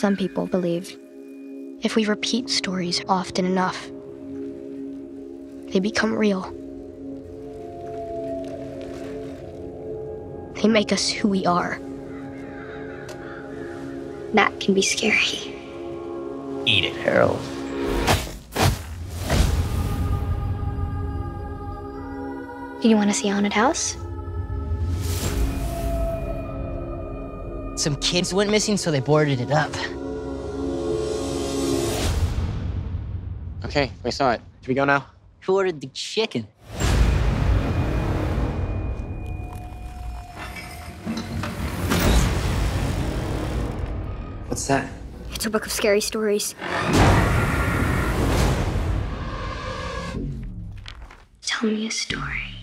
Some people believe if we repeat stories often enough, they become real. They make us who we are. That can be scary. Eat it, Harold. Do you want to see Haunted House? Some kids went missing, so they boarded it up. Okay, we saw it. Should we go now? Who ordered the chicken? What's that? It's a book of scary stories. Tell me a story.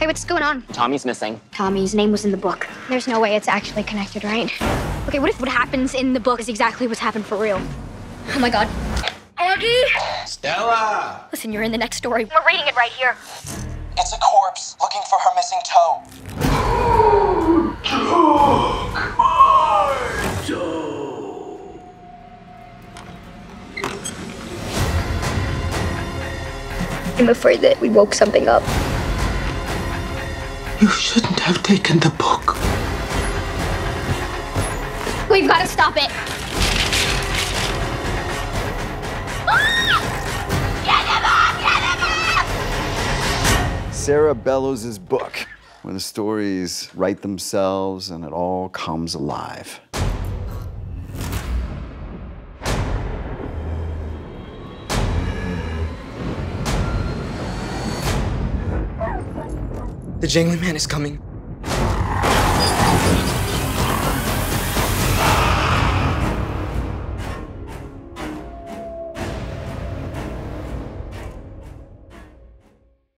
Hey, what's going on? Tommy's missing. Tommy's name was in the book. There's no way it's actually connected, right? Okay, what if what happens in the book is exactly what's happened for real? Oh my god. Auggie! Stella! Listen, you're in the next story. We're reading it right here. It's a corpse looking for her missing toe. I'm afraid that we woke something up. You shouldn't have taken the book. We've got to stop it. Sarah Bellows' book, where the stories write themselves and it all comes alive. The Jangling Man is coming.